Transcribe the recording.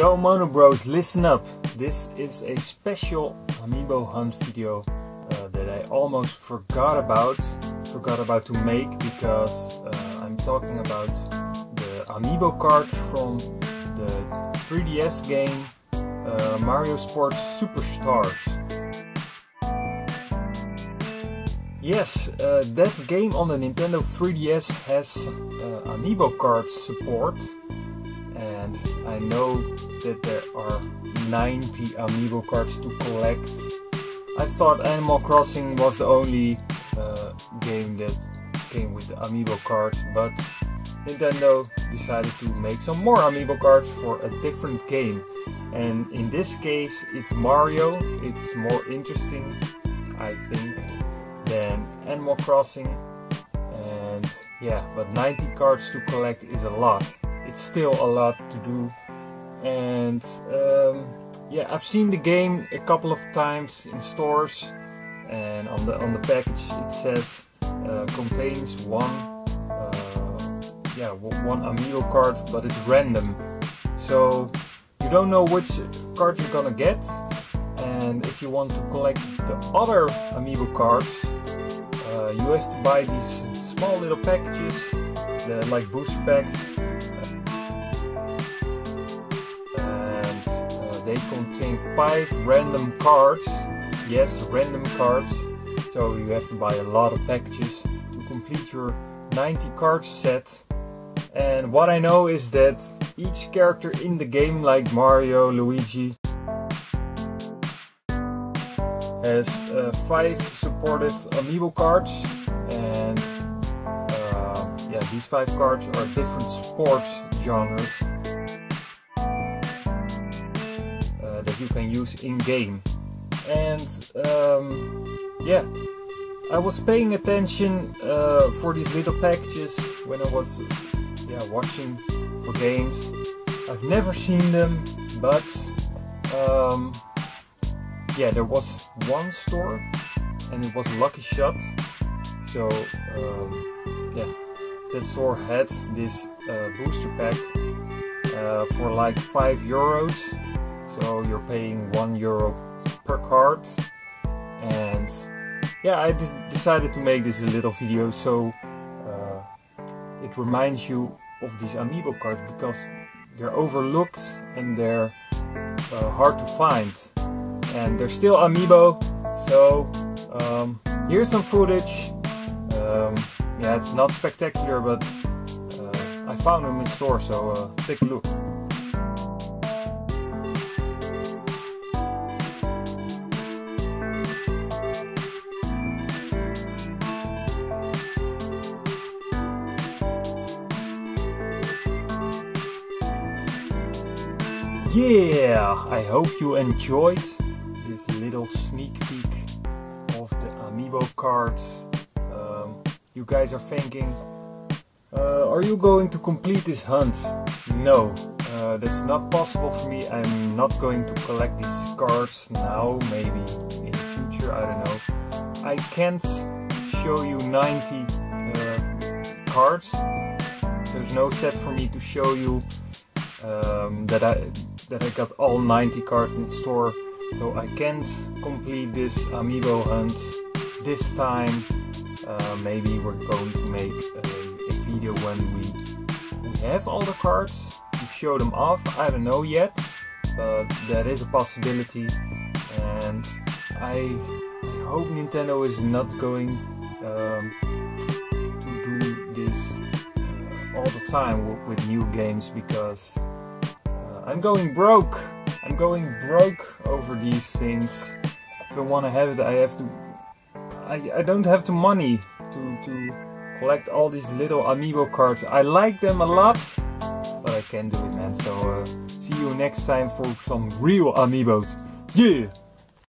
Yo Mono Bros, listen up! This is a special amiibo hunt video uh, that I almost forgot about, forgot about to make because uh, I'm talking about the amiibo cards from the 3DS game uh, Mario Sports Superstars. Yes, uh, that game on the Nintendo 3DS has uh, amiibo card support and I know that there are 90 amiibo cards to collect. I thought Animal Crossing was the only uh, game that came with the amiibo cards, but Nintendo decided to make some more amiibo cards for a different game. And in this case, it's Mario. It's more interesting, I think, than Animal Crossing. And yeah, but 90 cards to collect is a lot it's still a lot to do. And um, yeah I've seen the game a couple of times in stores and on the on the package it says uh, contains one uh, yeah one amiibo card but it's random. So you don't know which card you're gonna get and if you want to collect the other amiibo cards uh, you have to buy these small little packages like booster packs they contain 5 random cards. Yes, random cards. So you have to buy a lot of packages to complete your 90 card set. And what I know is that each character in the game, like Mario, Luigi, has uh, 5 supportive amiibo cards. And uh, yeah, these 5 cards are different sports genres. You can use in game. And um, yeah, I was paying attention uh, for these little packages when I was yeah watching for games. I've never seen them, but um, yeah, there was one store and it was a Lucky Shot. So um, yeah, that store had this uh, booster pack uh, for like 5 euros so you're paying one euro per card. And yeah I decided to make this a little video so uh, it reminds you of these amiibo cards because they're overlooked and they're uh, hard to find. And they're still amiibo. So um, here's some footage. Um, yeah it's not spectacular but uh, I found them in store so uh, take a look Yeah, I hope you enjoyed this little sneak peek of the amiibo cards. Um, you guys are thinking, uh, are you going to complete this hunt? No, uh, that's not possible for me. I'm not going to collect these cards now, maybe in the future, I don't know. I can't show you 90 uh, cards. There's no set for me to show you um, that I that I got all 90 cards in store. So I can't complete this amiibo hunt this time. Uh, maybe we're going to make a, a, video when we, we have all the cards to show them off. I don't know yet but that is a possibility. And I, hope Nintendo is not going um, to do this uh, all the time with new games because I'm going broke. I'm going broke over these things. If I want to have it, I have to... I, I don't have the money to, to collect all these little amiibo cards. I like them a lot, but I can't do it, man. So, uh, see you next time for some real amiibos. Yeah!